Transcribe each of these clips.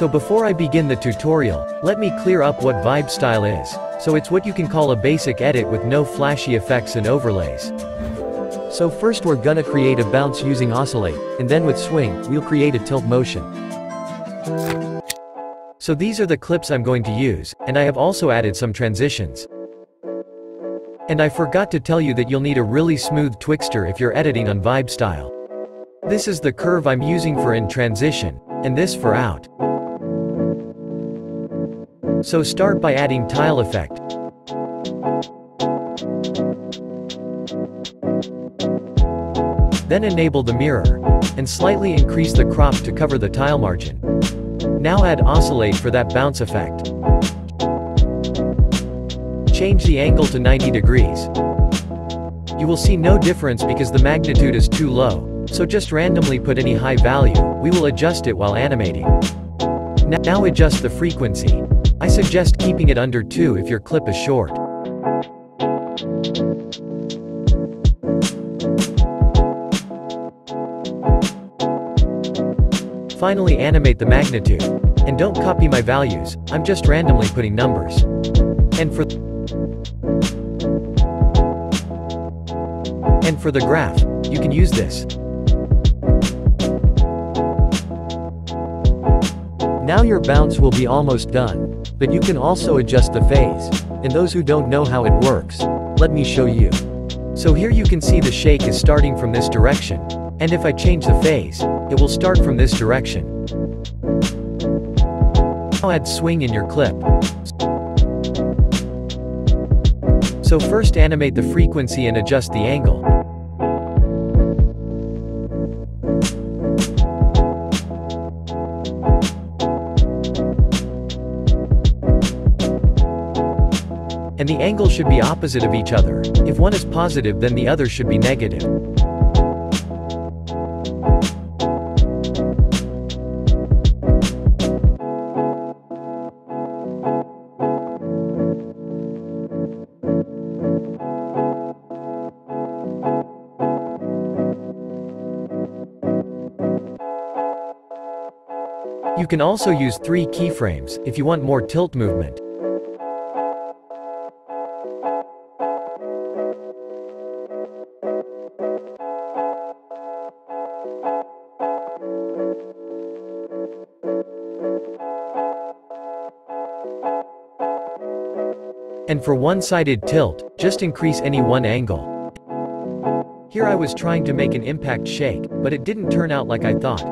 So before I begin the tutorial, let me clear up what vibe style is. So it's what you can call a basic edit with no flashy effects and overlays. So first we're gonna create a bounce using oscillate, and then with swing, we'll create a tilt motion. So these are the clips I'm going to use, and I have also added some transitions. And I forgot to tell you that you'll need a really smooth twixtor if you're editing on Vibe Style. This is the curve I'm using for in transition, and this for out. So start by adding tile effect. Then enable the mirror, and slightly increase the crop to cover the tile margin. Now add oscillate for that bounce effect. Change the angle to 90 degrees. You will see no difference because the magnitude is too low, so just randomly put any high value, we will adjust it while animating. Now adjust the frequency. I suggest keeping it under 2 if your clip is short. Finally animate the magnitude. And don't copy my values, I'm just randomly putting numbers. And for And for the graph, you can use this. Now your bounce will be almost done, but you can also adjust the phase. And those who don't know how it works, let me show you. So here you can see the shake is starting from this direction, and if I change the phase, it will start from this direction. Now add swing in your clip. So first animate the frequency and adjust the angle. And the angle should be opposite of each other. If one is positive then the other should be negative. You can also use three keyframes, if you want more tilt movement. And for one-sided tilt, just increase any one angle. Here I was trying to make an impact shake, but it didn't turn out like I thought.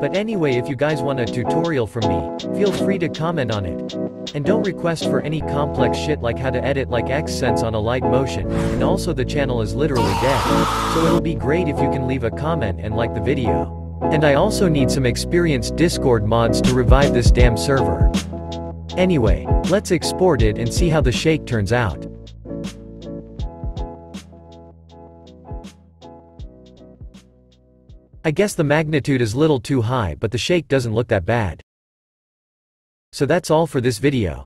But anyway if you guys want a tutorial from me, feel free to comment on it. And don't request for any complex shit like how to edit like X-Sense on Alight Motion, and also the channel is literally dead. So it'll be great if you can leave a comment and like the video. And I also need some experienced Discord mods to revive this damn server. Anyway, let's export it and see how the shake turns out. I guess the magnitude is little too high but the shake doesn't look that bad. So that's all for this video.